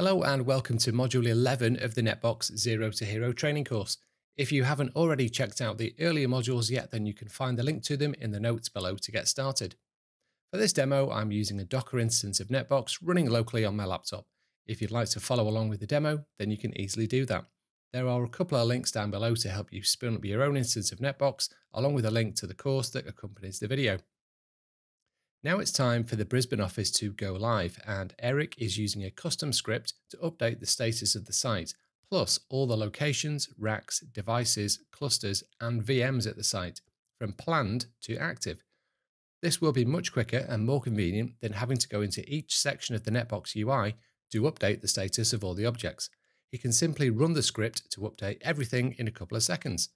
Hello and welcome to Module 11 of the NetBox Zero to Hero training course. If you haven't already checked out the earlier modules yet, then you can find the link to them in the notes below to get started. For this demo, I'm using a Docker instance of NetBox running locally on my laptop. If you'd like to follow along with the demo, then you can easily do that. There are a couple of links down below to help you spin up your own instance of NetBox, along with a link to the course that accompanies the video. Now it's time for the Brisbane office to go live, and Eric is using a custom script to update the status of the site, plus all the locations, racks, devices, clusters, and VMs at the site, from planned to active. This will be much quicker and more convenient than having to go into each section of the Netbox UI to update the status of all the objects. He can simply run the script to update everything in a couple of seconds.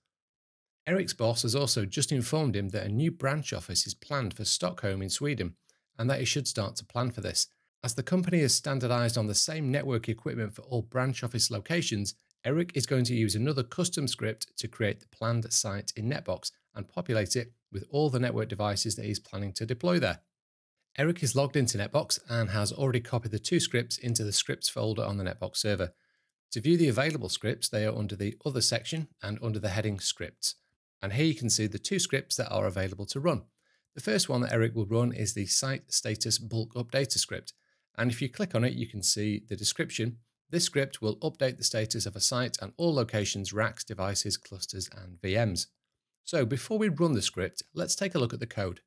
Eric's boss has also just informed him that a new branch office is planned for Stockholm in Sweden, and that he should start to plan for this. As the company has standardized on the same network equipment for all branch office locations, Eric is going to use another custom script to create the planned site in Netbox and populate it with all the network devices that he's planning to deploy there. Eric is logged into Netbox and has already copied the two scripts into the scripts folder on the Netbox server. To view the available scripts, they are under the Other section and under the heading Scripts. And here you can see the two scripts that are available to run. The first one that Eric will run is the site status bulk updater script. And if you click on it, you can see the description. This script will update the status of a site and all locations, racks, devices, clusters, and VMs. So before we run the script, let's take a look at the code.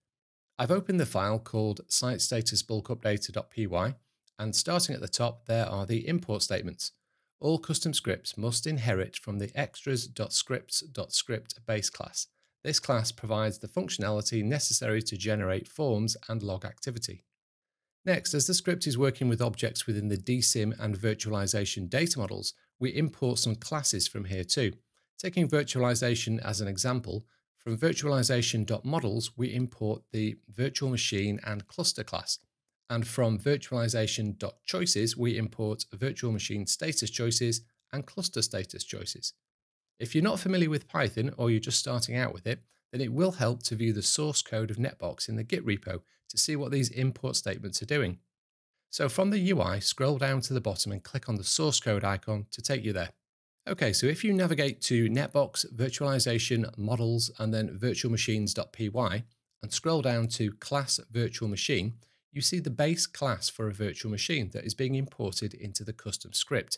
I've opened the file called site status bulk updater.py, and starting at the top, there are the import statements all custom scripts must inherit from the extras.scripts.script base class. This class provides the functionality necessary to generate forms and log activity. Next, as the script is working with objects within the DCIM and virtualization data models, we import some classes from here too. Taking virtualization as an example, from virtualization.models, we import the virtual machine and cluster class. And from virtualization.choices, we import virtual machine status choices and cluster status choices. If you're not familiar with Python or you're just starting out with it, then it will help to view the source code of Netbox in the Git repo to see what these import statements are doing. So from the UI, scroll down to the bottom and click on the source code icon to take you there. Okay, so if you navigate to Netbox Virtualization Models and then virtualmachines.py and scroll down to Class Virtual Machine, you see the base class for a virtual machine that is being imported into the custom script.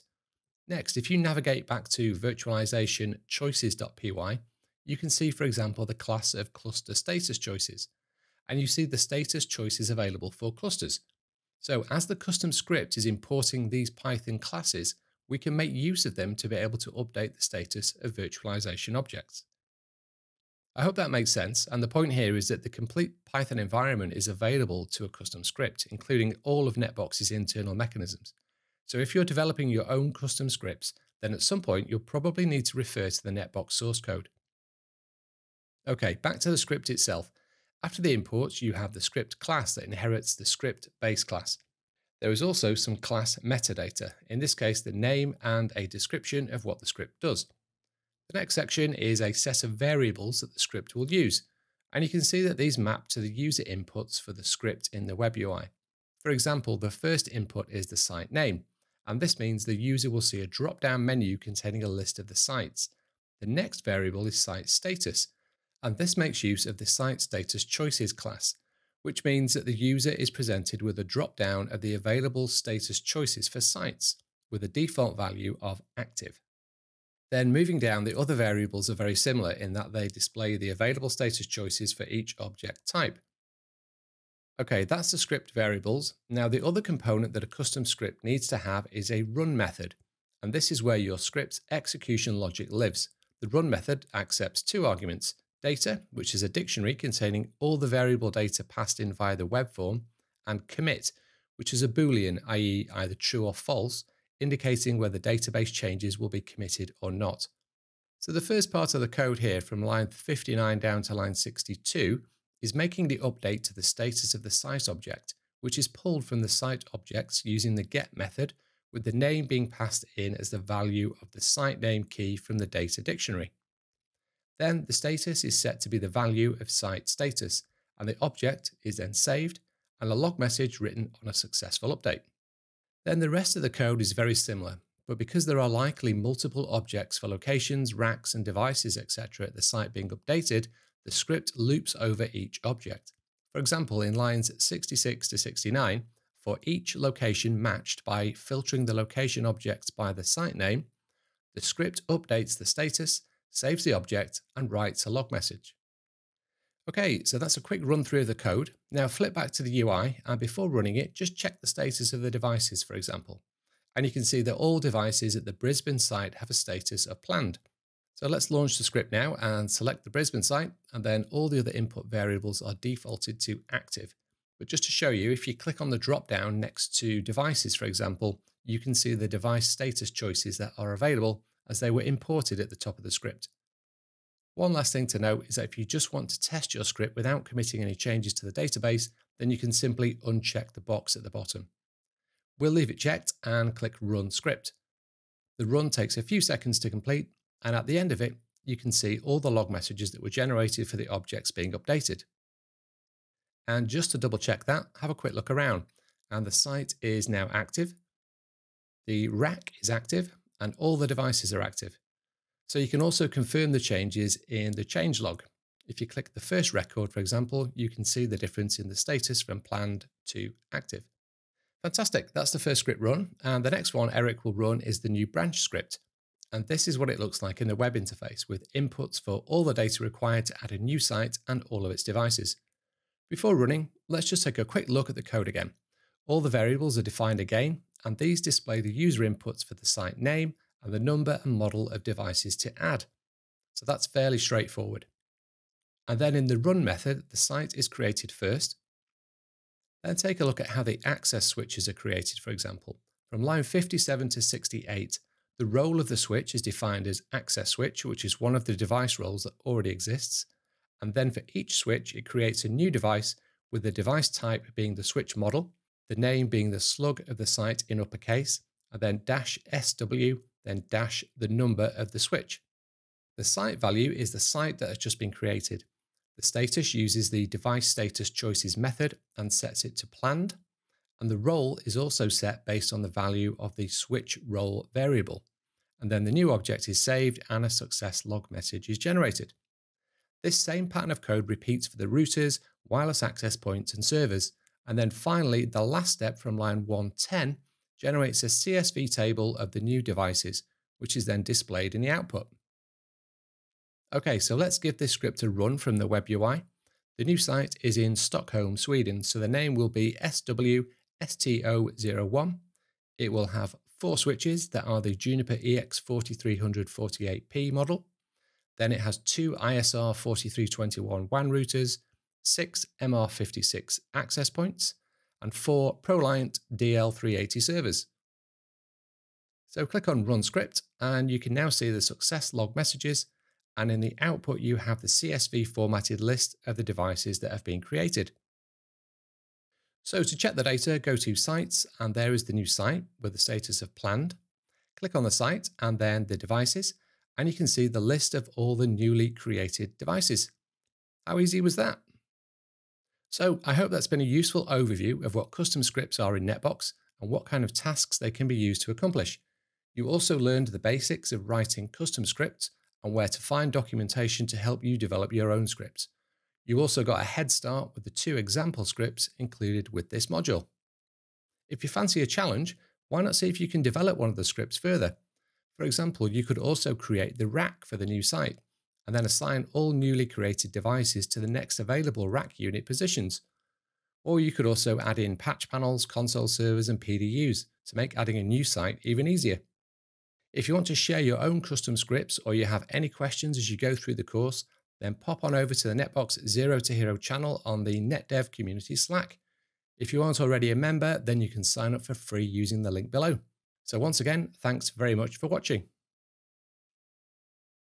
Next, if you navigate back to virtualization choices.py, you can see, for example, the class of cluster status choices, and you see the status choices available for clusters. So as the custom script is importing these Python classes, we can make use of them to be able to update the status of virtualization objects. I hope that makes sense, and the point here is that the complete Python environment is available to a custom script, including all of NetBox's internal mechanisms. So if you're developing your own custom scripts, then at some point you'll probably need to refer to the NetBox source code. Okay, back to the script itself. After the imports, you have the script class that inherits the script base class. There is also some class metadata, in this case the name and a description of what the script does. The next section is a set of variables that the script will use, and you can see that these map to the user inputs for the script in the web UI. For example, the first input is the site name, and this means the user will see a drop-down menu containing a list of the sites. The next variable is site status, and this makes use of the site status choices class, which means that the user is presented with a drop-down of the available status choices for sites, with a default value of active. Then moving down, the other variables are very similar in that they display the available status choices for each object type. Okay, that's the script variables. Now the other component that a custom script needs to have is a run method, and this is where your script's execution logic lives. The run method accepts two arguments, data, which is a dictionary containing all the variable data passed in via the web form, and commit, which is a boolean, i.e. either true or false, indicating whether database changes will be committed or not. So the first part of the code here from line 59 down to line 62 is making the update to the status of the site object, which is pulled from the site objects using the get method with the name being passed in as the value of the site name key from the data dictionary. Then the status is set to be the value of site status, and the object is then saved and a log message written on a successful update. Then the rest of the code is very similar, but because there are likely multiple objects for locations, racks, and devices, etc., at the site being updated, the script loops over each object. For example, in lines 66 to 69, for each location matched by filtering the location objects by the site name, the script updates the status, saves the object, and writes a log message. Okay, so that's a quick run through of the code. Now flip back to the UI and before running it, just check the status of the devices, for example. And you can see that all devices at the Brisbane site have a status of planned. So let's launch the script now and select the Brisbane site, and then all the other input variables are defaulted to active. But just to show you, if you click on the drop down next to devices, for example, you can see the device status choices that are available as they were imported at the top of the script. One last thing to note is that if you just want to test your script without committing any changes to the database, then you can simply uncheck the box at the bottom. We'll leave it checked and click Run Script. The run takes a few seconds to complete and at the end of it, you can see all the log messages that were generated for the objects being updated. And just to double check that, have a quick look around. And the site is now active. The rack is active and all the devices are active. So you can also confirm the changes in the change log. If you click the first record, for example, you can see the difference in the status from planned to active. Fantastic, that's the first script run. And the next one Eric will run is the new branch script. And this is what it looks like in the web interface with inputs for all the data required to add a new site and all of its devices. Before running, let's just take a quick look at the code again. All the variables are defined again, and these display the user inputs for the site name and the number and model of devices to add. So that's fairly straightforward. And then in the run method, the site is created first. Then take a look at how the access switches are created, for example. From line 57 to 68, the role of the switch is defined as access switch, which is one of the device roles that already exists. And then for each switch, it creates a new device with the device type being the switch model, the name being the slug of the site in uppercase, and then dash SW, then dash the number of the switch. The site value is the site that has just been created. The status uses the device status choices method and sets it to planned. And the role is also set based on the value of the switch role variable and then the new object is saved and a success log message is generated. This same pattern of code repeats for the routers, wireless access points, and servers. And then finally, the last step from line 110 generates a CSV table of the new devices, which is then displayed in the output. Okay, so let's give this script a run from the web UI. The new site is in Stockholm, Sweden, so the name will be SWSTO01. It will have four switches that are the Juniper EX4348P model. Then it has two ISR 4321 WAN routers, six MR56 access points, and four ProLiant DL380 servers. So click on Run Script, and you can now see the success log messages, and in the output you have the CSV formatted list of the devices that have been created. So to check the data, go to Sites, and there is the new site with the status of planned. Click on the site and then the devices, and you can see the list of all the newly created devices. How easy was that? So I hope that's been a useful overview of what custom scripts are in NetBox and what kind of tasks they can be used to accomplish. You also learned the basics of writing custom scripts and where to find documentation to help you develop your own scripts. You also got a head start with the two example scripts included with this module. If you fancy a challenge, why not see if you can develop one of the scripts further? For example, you could also create the rack for the new site, and then assign all newly created devices to the next available rack unit positions. Or you could also add in patch panels, console servers, and PDUs to make adding a new site even easier. If you want to share your own custom scripts or you have any questions as you go through the course, then pop on over to the Netbox Zero to Hero channel on the NetDev community Slack. If you aren't already a member, then you can sign up for free using the link below. So once again, thanks very much for watching.